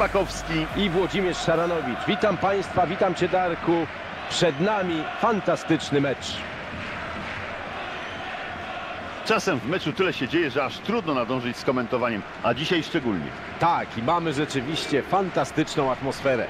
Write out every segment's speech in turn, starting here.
Szpakowski. i Włodzimierz Szaranowicz. Witam Państwa, witam Cię Darku. Przed nami fantastyczny mecz. Czasem w meczu tyle się dzieje, że aż trudno nadążyć z komentowaniem, a dzisiaj szczególnie. Tak, i mamy rzeczywiście fantastyczną atmosferę.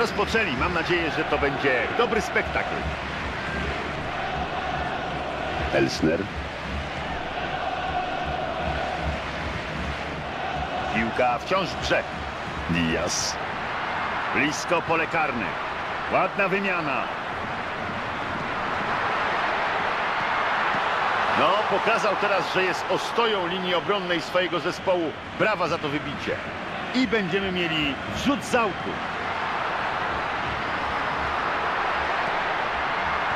Rozpoczęli. Mam nadzieję, że to będzie dobry spektakl. Elsner. Piłka wciąż w grze. Diaz. Blisko pole karne. Ładna wymiana. No, pokazał teraz, że jest ostoją linii obronnej swojego zespołu. Brawa za to wybicie. I będziemy mieli wrzut z autu.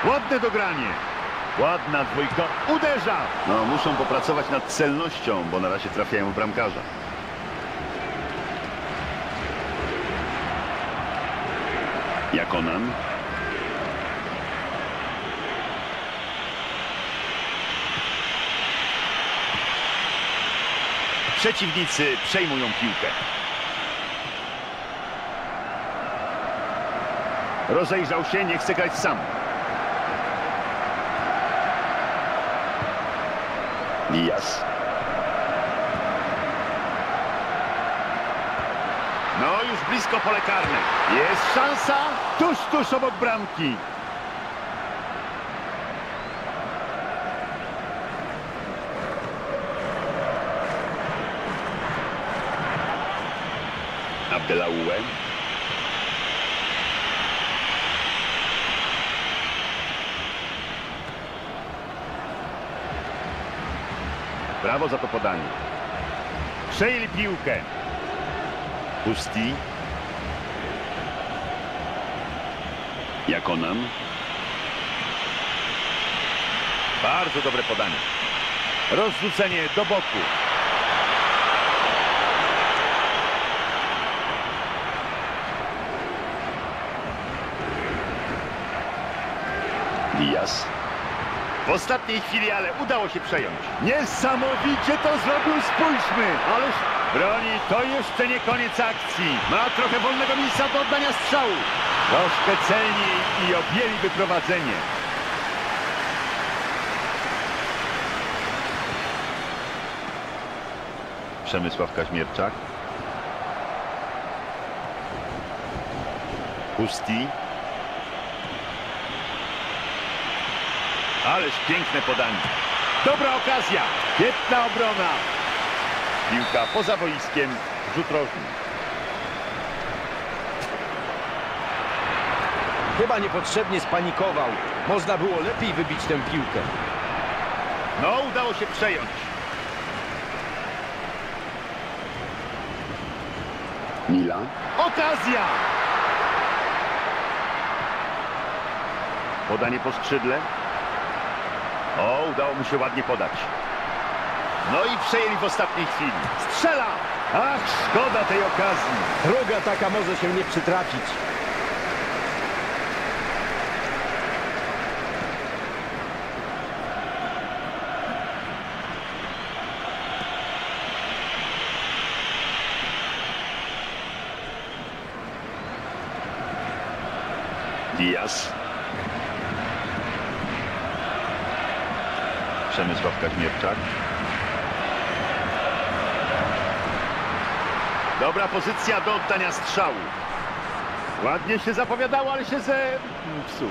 Ładne dogranie. Ładna dwójka. Uderza. No, muszą popracować nad celnością, bo na razie trafiają w bramkarza. Jakonan. Przeciwnicy przejmują piłkę. Rozejrzał się, nie chce grać sam. Diaz. No już blisko pole karne. Jest szansa tuż, tuż obok bramki. Abdelaue. Brawo za to podanie. Przejęli piłkę. Pusti. Jakonan. Bardzo dobre podanie. Rozrzucenie do boku. Diaz. W ostatniej chwili, ale udało się przejąć. Niesamowicie to zrobił, spójrzmy. Ależ broni, to jeszcze nie koniec akcji. Ma trochę wolnego miejsca do oddania strzału. Troszkę celniej i objęliby prowadzenie. Przemysław Kaźmierczak. Pusti. Ależ piękne podanie. Dobra okazja. Świetna obrona. Piłka poza boiskiem. Rzut rożny. Chyba niepotrzebnie spanikował. Można było lepiej wybić tę piłkę. No, udało się przejąć. Mila. Okazja! Podanie po skrzydle. O, udało mu się ładnie podać. No i przejęli w ostatniej chwili. Strzela! Ach, szkoda tej okazji. Druga taka może się nie przytrafić. Diaz. Przemysław Kaźmierczak. Dobra pozycja do oddania strzału. Ładnie się zapowiadało, ale się ze... psuło.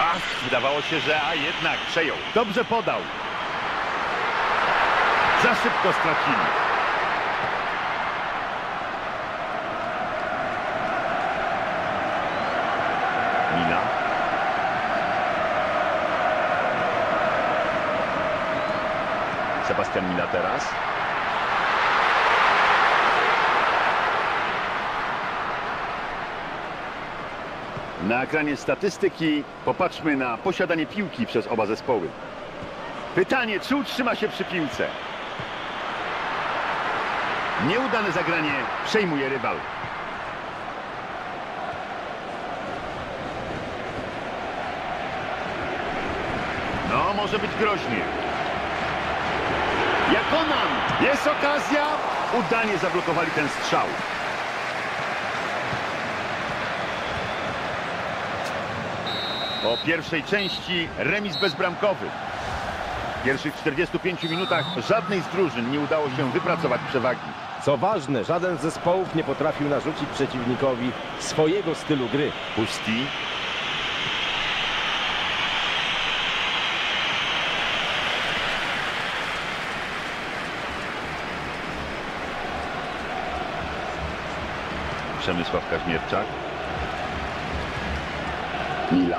Ach, wydawało się, że a jednak przejął. Dobrze podał. Za szybko stracili. Mila. Sebastian Mila teraz. Na ekranie statystyki popatrzmy na posiadanie piłki przez oba zespoły. Pytanie, czy utrzyma się przy piłce? Nieudane zagranie przejmuje rywal. No, może być groźnie. Jakonan! Jest okazja! Udanie zablokowali ten strzał. Po pierwszej części remis bezbramkowy. W pierwszych 45 minutach żadnej z drużyn nie udało się wypracować przewagi. Co ważne, żaden z zespołów nie potrafił narzucić przeciwnikowi swojego stylu gry. Pusti. Przemysław Kaźmierczak. Mila.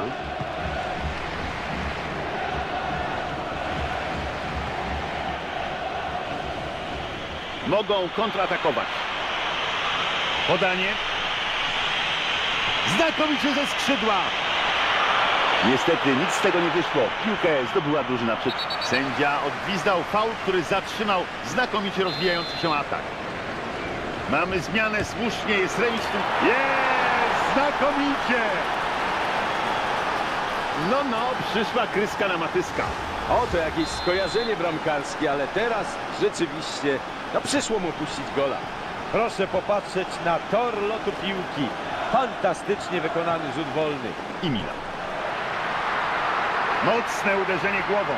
Mogą kontratakować. Podanie. Znakomicie ze skrzydła. Niestety nic z tego nie wyszło. Piłkę zdobyła drużyna przed. Sędzia odgwizdał faul, który zatrzymał znakomicie rozwijający się atak. Mamy zmianę, słusznie jest tym- Jest! Znakomicie! No, no, przyszła kryska na matyska. O, to jakieś skojarzenie bramkarskie, ale teraz rzeczywiście no, przyszło mu puścić gola. Proszę popatrzeć na tor lotu piłki. Fantastycznie wykonany rzut wolny. I Mila. Mocne uderzenie głową.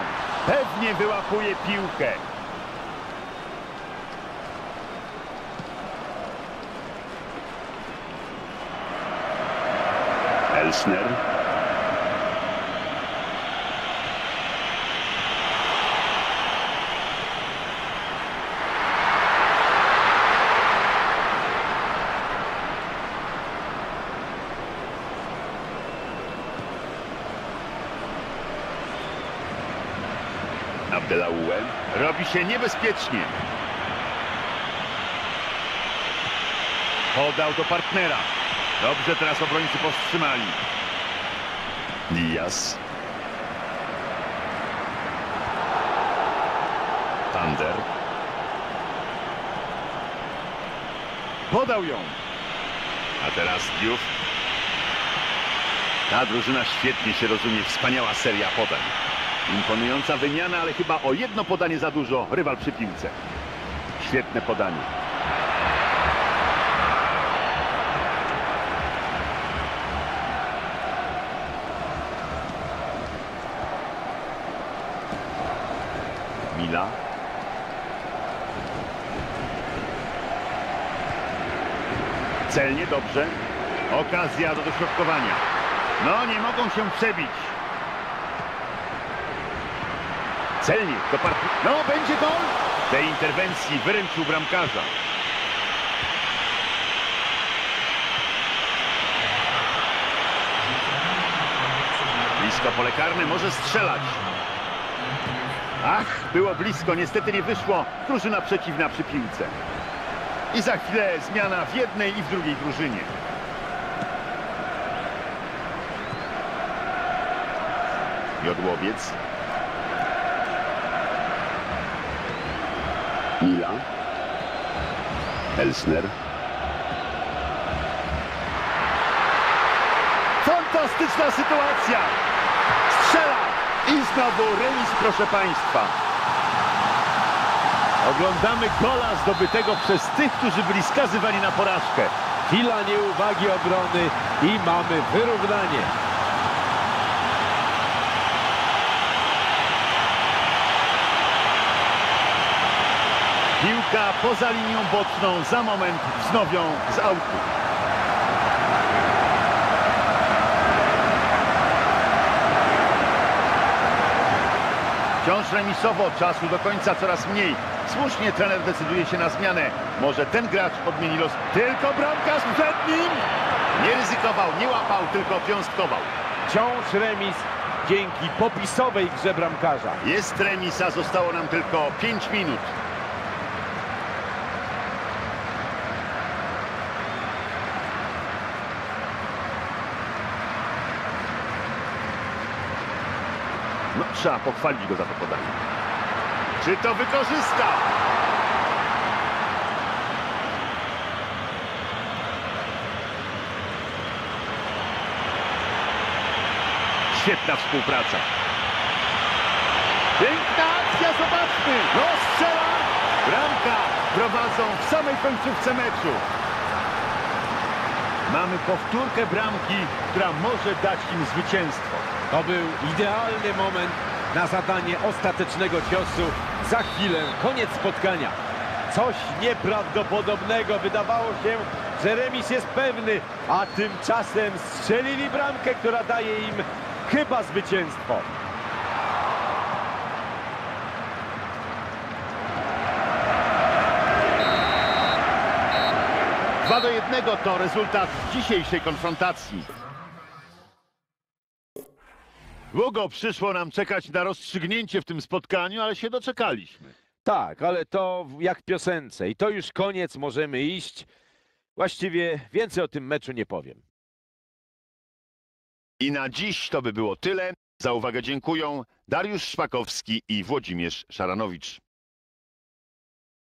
Pewnie wyłapuje piłkę. Elsner. Abdelaue. Robi się niebezpiecznie. Podał do partnera. Dobrze teraz obrońcy powstrzymali. Diaz. Tander. Podał ją. A teraz Diouf. Ta drużyna świetnie się rozumie. Wspaniała seria podań. Imponująca wymiana, ale chyba o jedno podanie za dużo. Rywal przy piłce. Świetne podanie. Celnie dobrze. Okazja do dośrodkowania. No, nie mogą się przebić. Celnie partii. No, będzie gol! Tej interwencji wyręczył bramkarza. Blisko pole karne, może strzelać. Ach, było blisko, niestety nie wyszło. Drużyna przeciwna przy piłce. I za chwilę zmiana w jednej i w drugiej drużynie. Jodłowiec. Mila. Elsner. Fantastyczna sytuacja! I znowu remis, proszę Państwa. Oglądamy gola zdobytego przez tych, którzy byli skazywani na porażkę. Chwila nieuwagi obrony i mamy wyrównanie. Piłka poza linią boczną, za moment wznowią z autu. Wciąż remisowo, czasu do końca coraz mniej. Słusznie trener decyduje się na zmianę. Może ten gracz odmieni los. Tylko bramkarz przed nim! Nie ryzykował, nie łapał, tylko piąstkował. Wciąż remis dzięki popisowej grze bramkarza. Jest remisa, zostało nam tylko 5 minut. No, trzeba pochwalić go za to podanie. Czy to wykorzysta? Świetna współpraca. Piękna akcja, zobaczmy! No strzela! Bramka prowadzą w samej końcówce meczu. Mamy powtórkę bramki, która może dać im zwycięstwo. To był idealny moment na zadanie ostatecznego ciosu. Za chwilę koniec spotkania. Coś nieprawdopodobnego. Wydawało się, że remis jest pewny, a tymczasem strzelili bramkę, która daje im chyba zwycięstwo. Dwa do jednego to rezultat dzisiejszej konfrontacji. Długo przyszło nam czekać na rozstrzygnięcie w tym spotkaniu, ale się doczekaliśmy. Tak, ale to jak piosence. I to już koniec, możemy iść. Właściwie więcej o tym meczu nie powiem. I na dziś to by było tyle. Za uwagę dziękują Dariusz Szpakowski i Włodzimierz Szaranowicz.